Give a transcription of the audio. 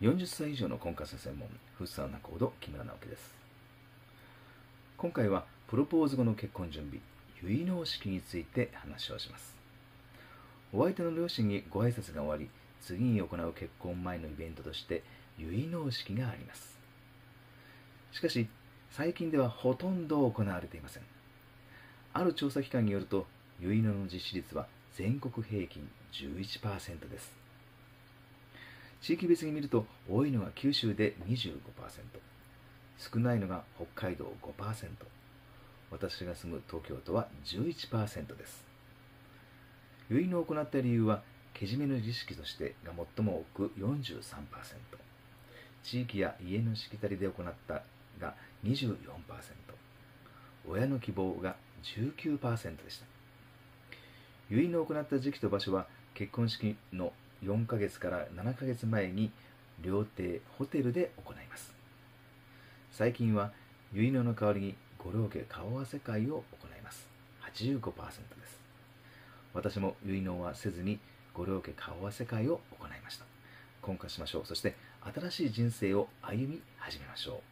40歳以上の婚活専門フッサウナコード木村直樹です。今回はプロポーズ後の結婚準備結納式について話をします。お相手の両親にご挨拶が終わり次に行う結婚前のイベントとして結納式があります。しかし最近ではほとんど行われていません。ある調査機関によると結納の実施率は全国平均11%です。地域別に見ると多いのが九州で25%少ないのが北海道5%私が住む東京都は11%です。結納を行った理由はけじめの儀式としてが最も多く43%地域や家のしきたりで行ったが24%親の希望が19%でした。結納を行った時期と場所は結婚式の4ヶ月から7ヶ月前に料亭ホテルで行います。最近は結納の代わりにご両家顔合わせ会を行います。85%です。私も結納はせずにご両家顔合わせ会を行いました。婚活しましょう。そして新しい人生を歩み始めましょう。